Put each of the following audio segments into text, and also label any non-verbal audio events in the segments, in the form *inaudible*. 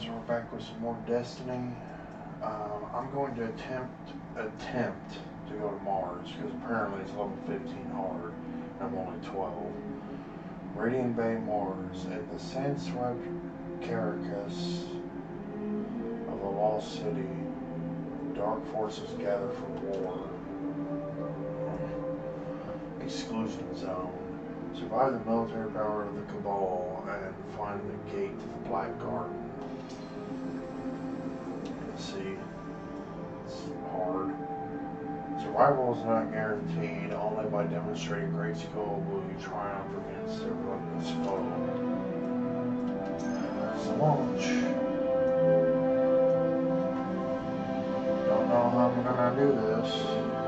Guys, we're back with some more Destiny. Um, I'm going to attempt attempt to go to Mars because apparently it's level 15 hard and I'm only 12. Meridian Bay, Mars. At the sand-swept of the lost city, dark forces gather for war. Exclusion zone. Survive the military power of the Cabal and find the gate to the Black Garden. Survival is not guaranteed. Only by demonstrating great skill will you triumph against the relentless foe. So launch. Don't know how I'm gonna do this.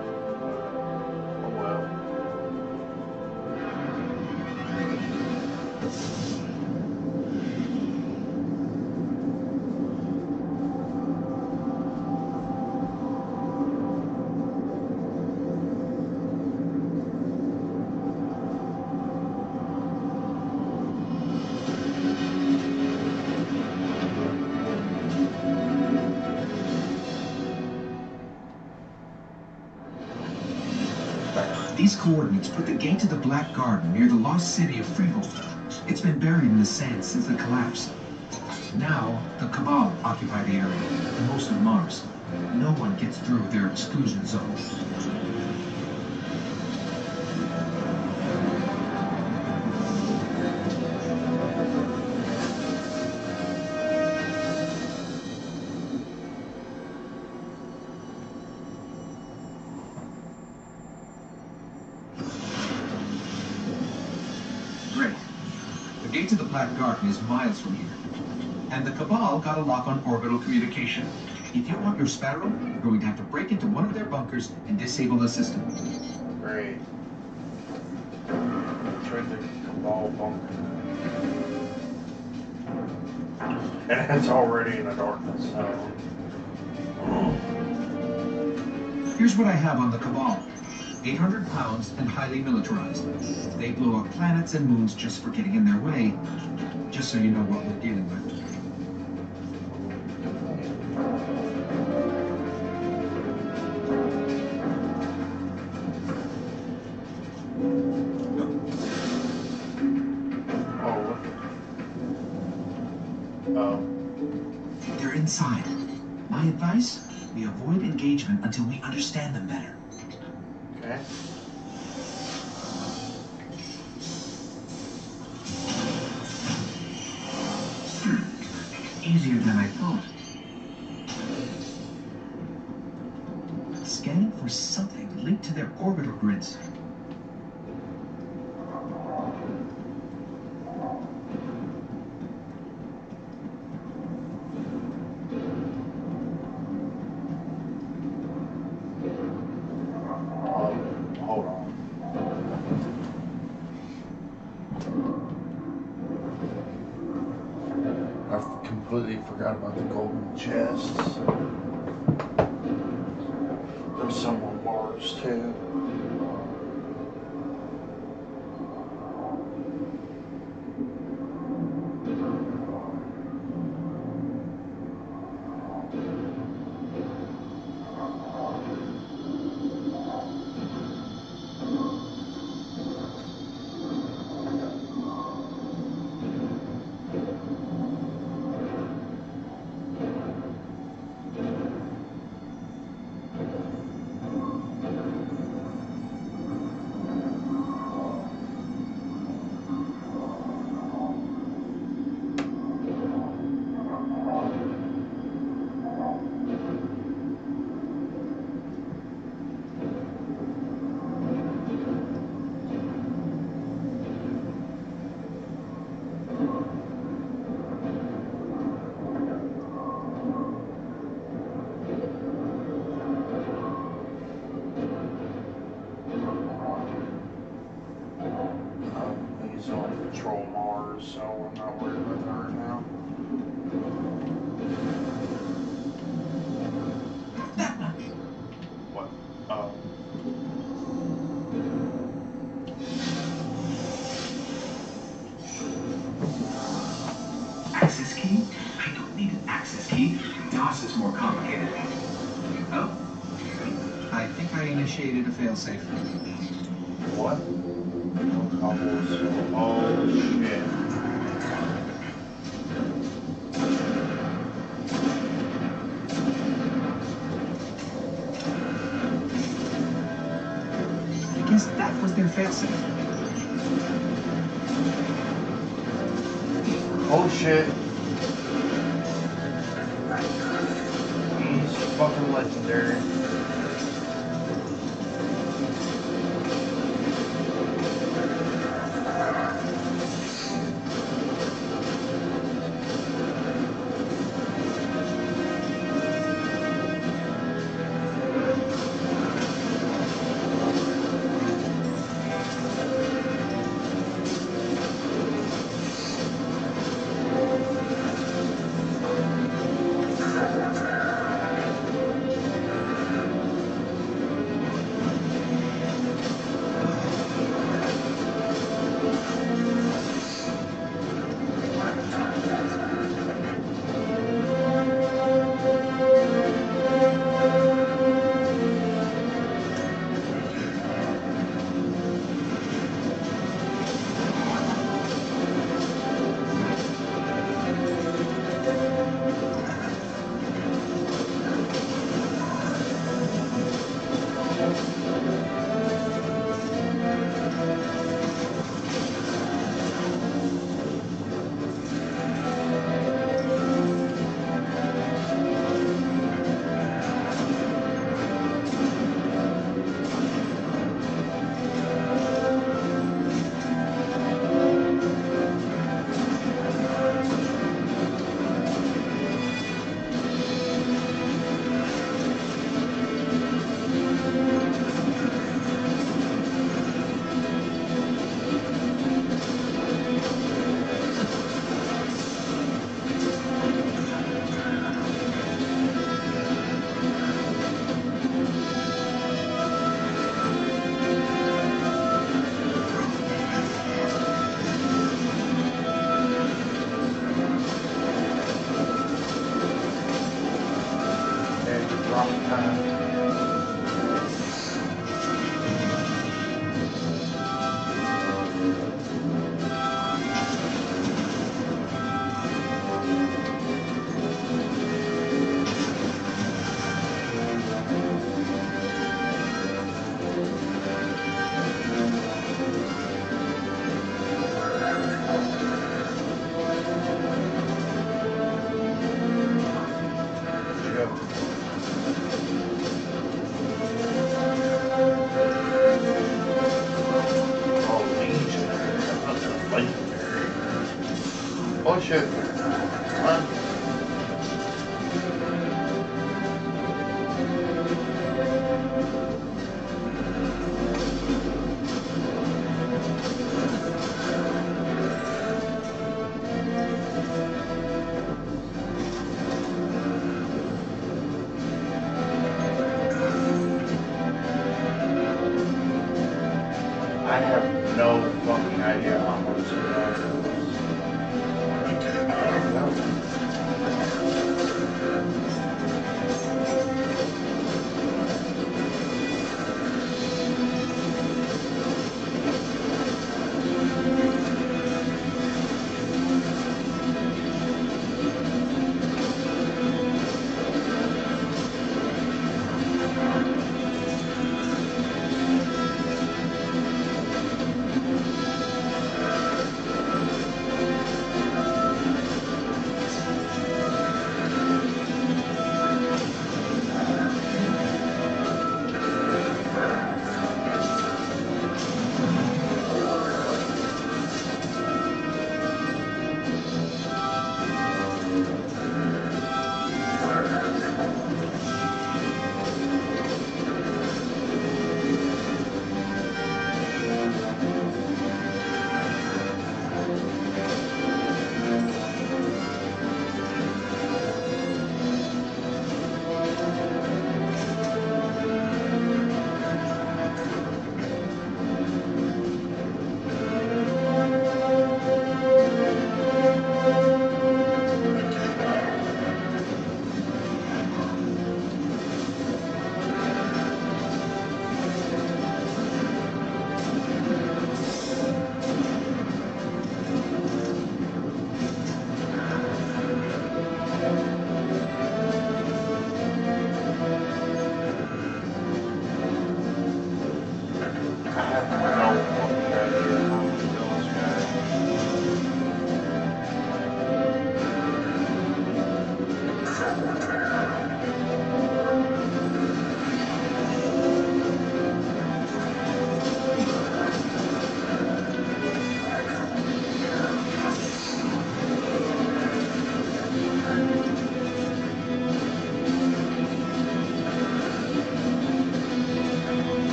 These coordinates put the gate to the Black Garden near the lost city of Freehold. It's been buried in the sand since the collapse. Now, the Cabal occupy the area, and most of Mars. No one gets through their exclusion zone. Is miles from here. And the Cabal got a lock on orbital communication. If you want your Sparrow, you're going to have to break into one of their bunkers and disable the system. Great. Trade the Cabal bunker. And *laughs* it's already in the darkness zone. Here's what I have on the Cabal. 800 pounds and highly militarized. They blow up planets and moons just for getting in their way. Just so you know what we're dealing with. Oh. Oh, They're inside. My advice? We avoid engagement until we understand them better. Okay. Easier than I thought. Scanning for something linked to their orbital grids. Um, hold on. I completely forgot about the golden chests. and safe. What? No. Oh shit. I guess that was their. Oh shit.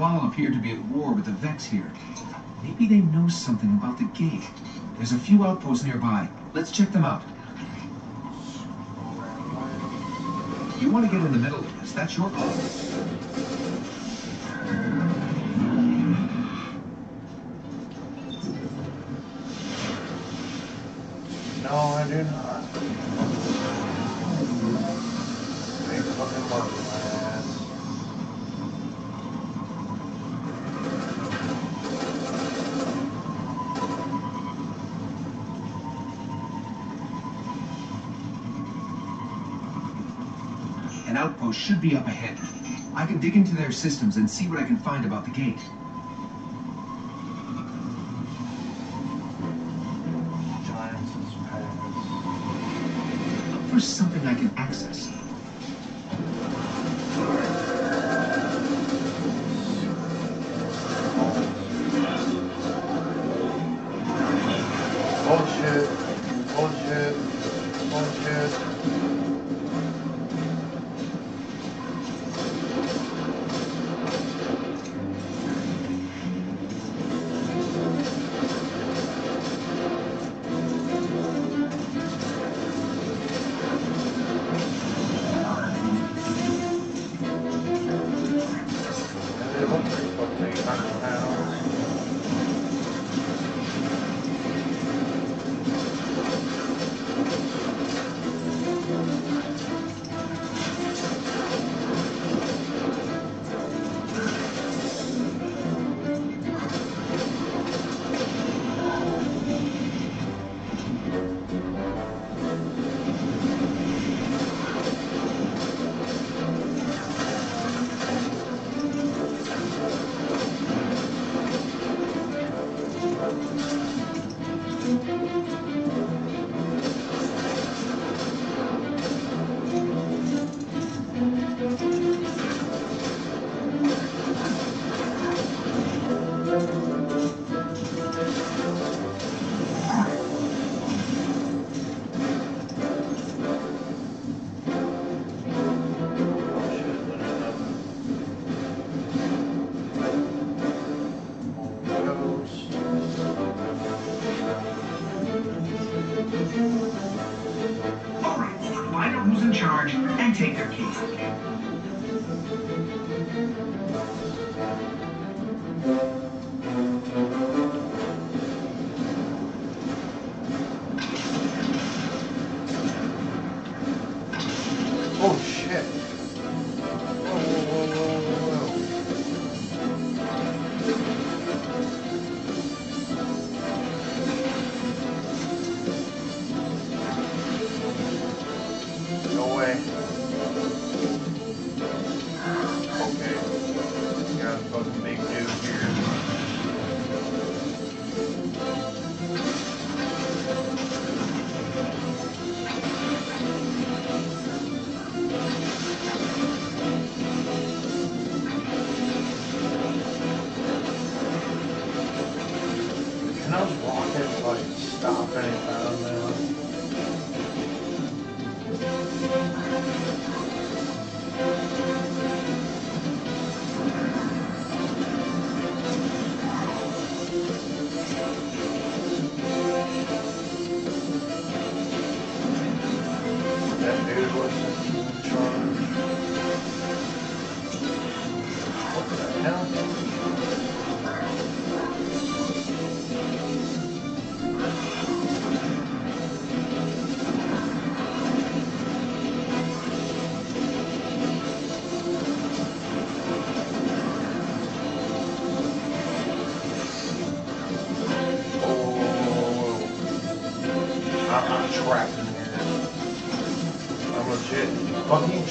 Cabal appear to be at war with the Vex here. Maybe they know something about the gate. There's a few outposts nearby. Let's check them out. You want to get in the middle of this. That's your call. An outpost should be up ahead. I can dig into their systems and see what I can find about the gate. Giants' Look for something I can access.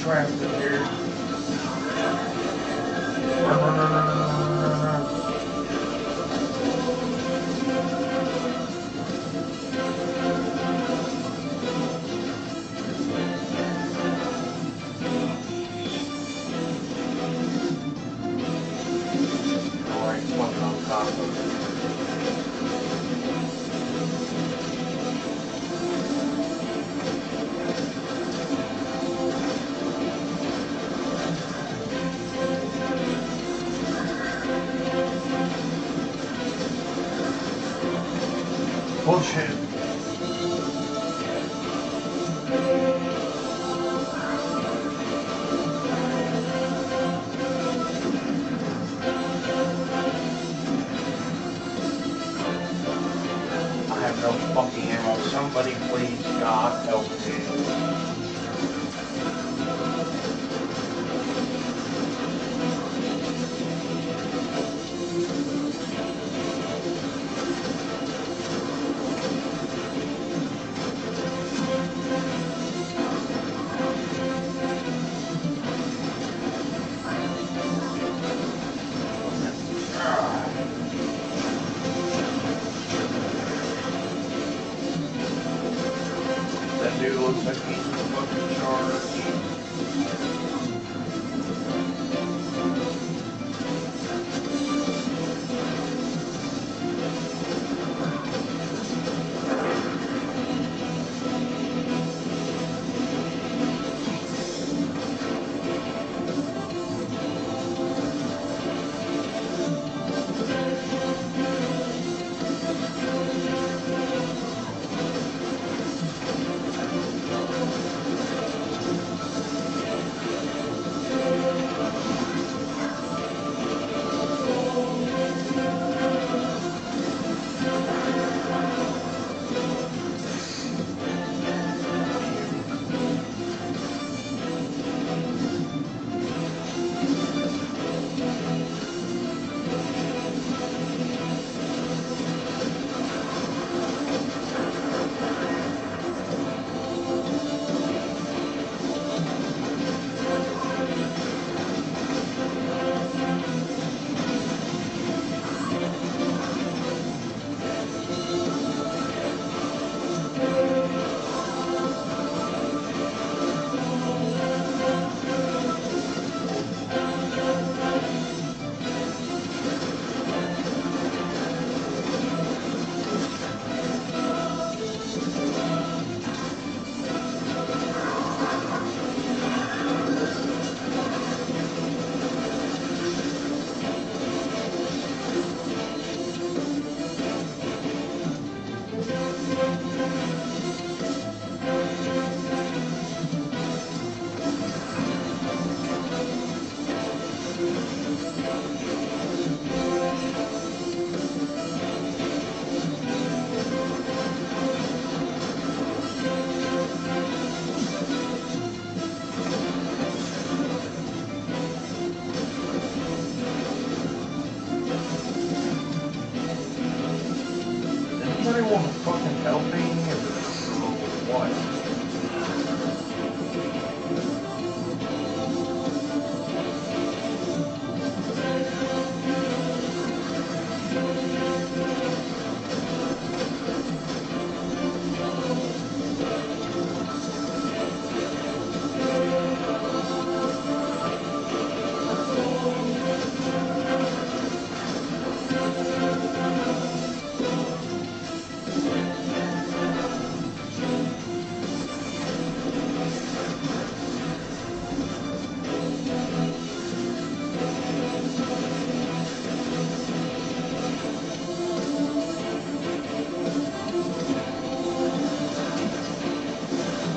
Fucking no fucking ammo. Somebody please, God help me.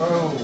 Oh.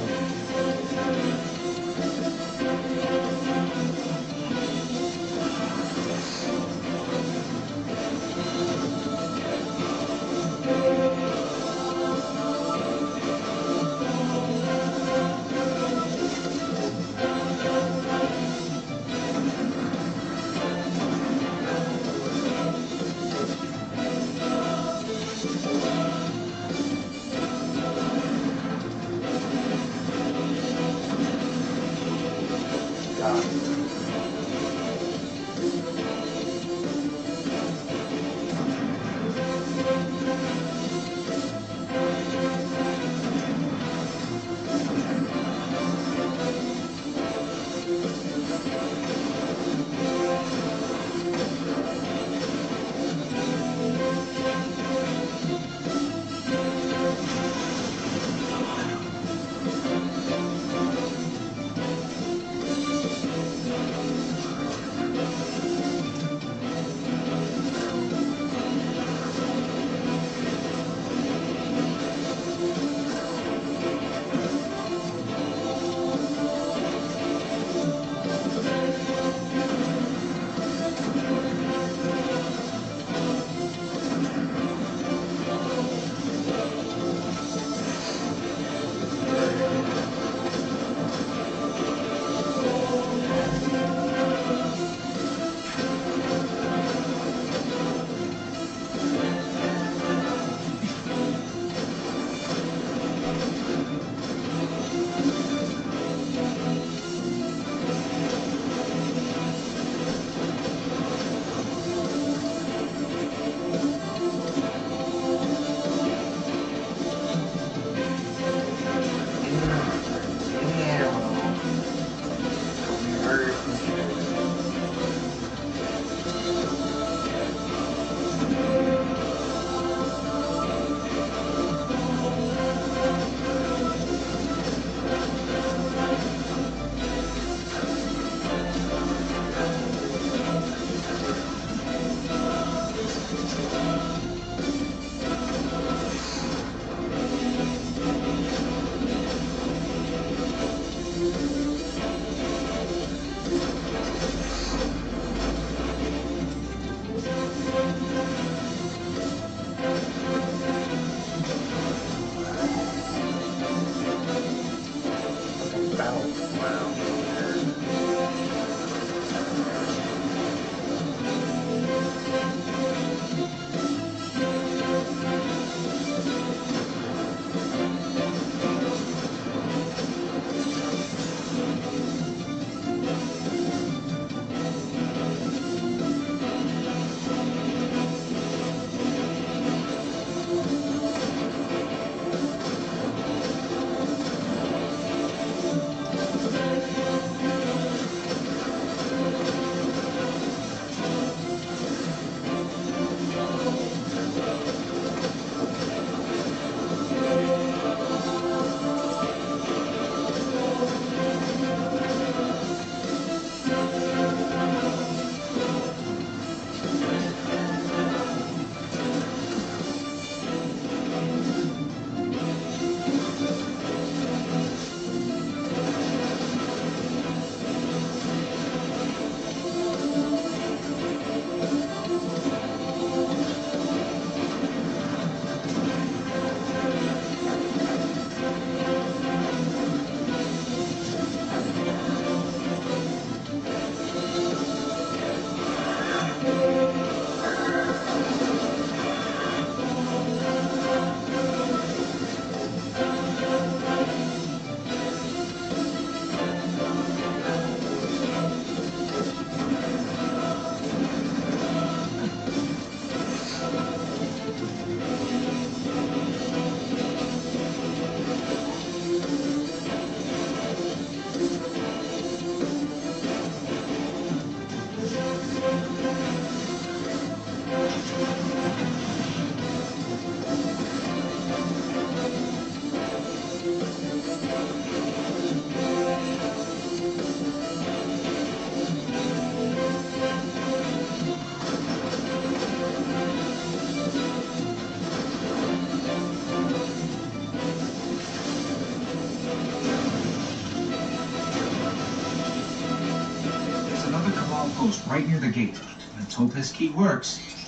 right near the gate. When Topaz Key works,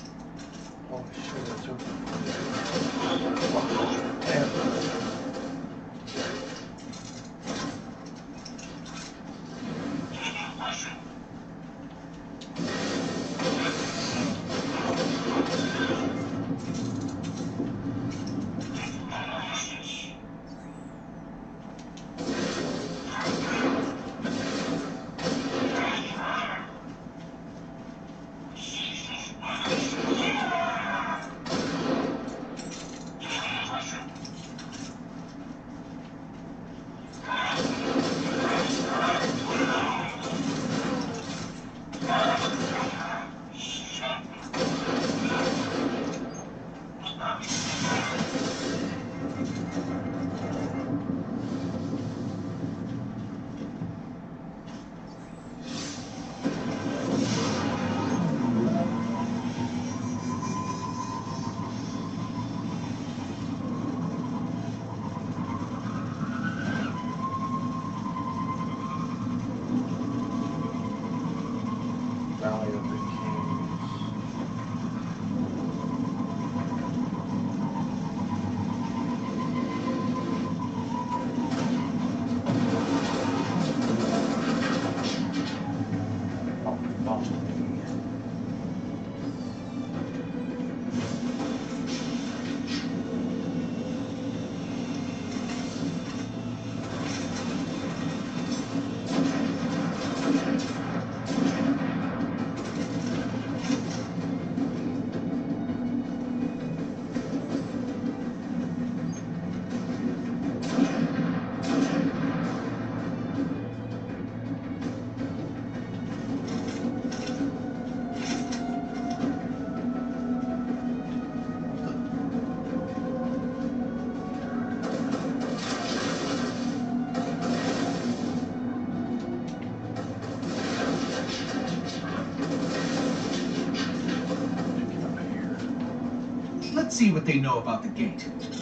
see what they know about the gate.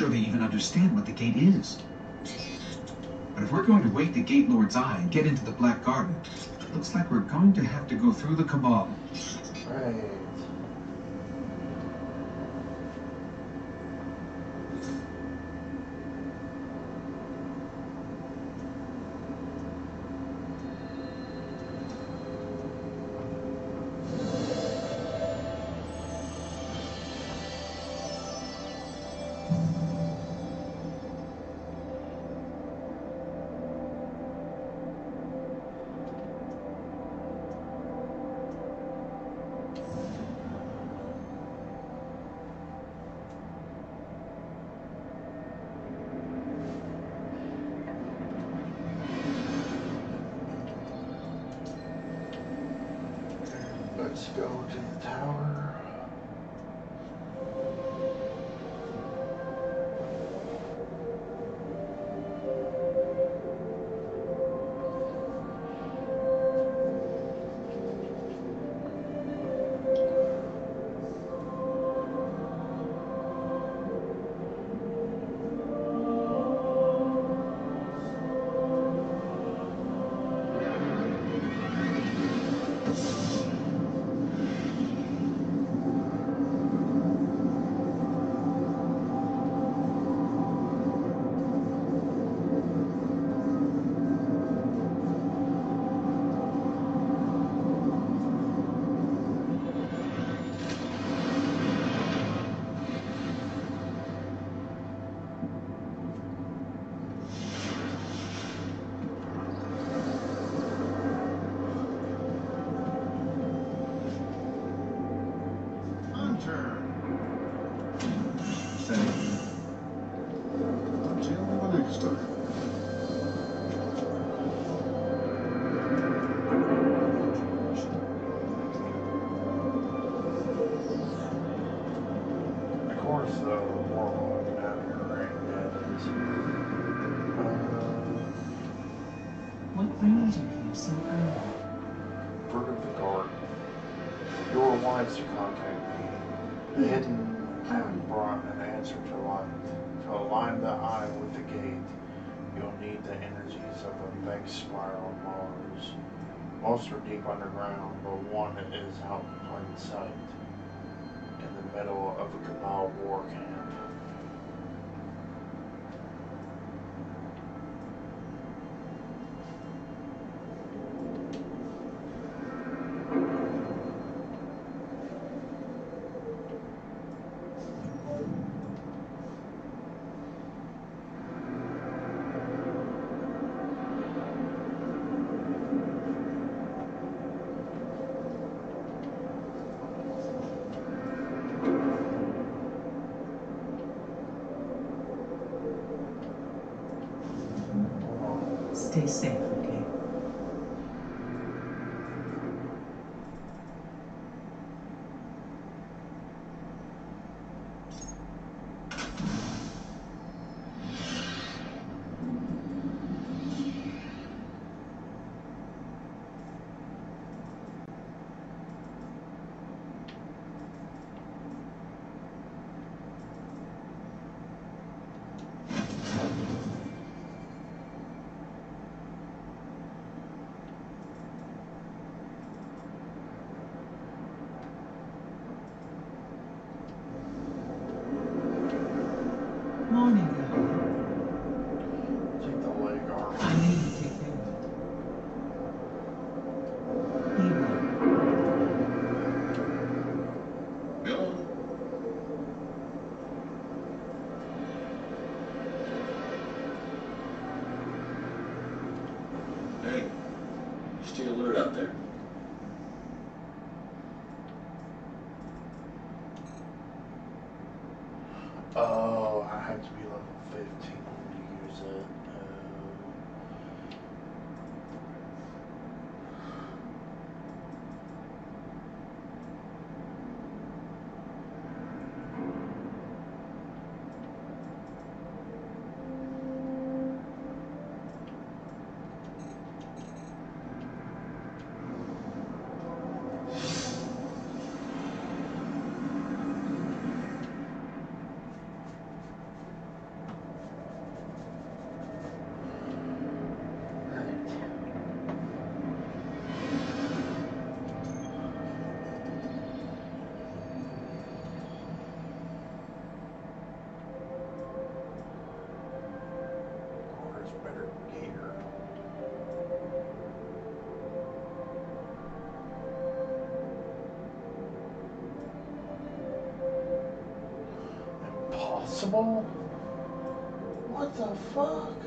Sure they even understand what the gate is. But if we're going to wake the Gate Lord's eye and get into the Black Garden, it looks like we're going to have to go through the Cabal. Right. Go the tower. Align the eye with the gate, you'll need the energies of a big spiral Mars. Most are deep underground, but one is out in plain sight. In the middle of a Cabal war camp. Impossible? What the fuck?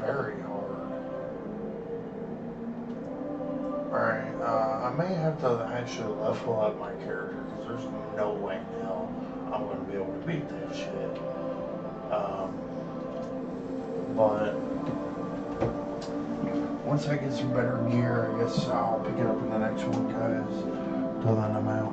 Very hard. Alright, uh, I may have to actually level up my character because there's no way in hell I'm going to be able to beat that shit. Um, but once I get some better gear, I guess I'll pick it up in the next one, guys. Till then, I'm out.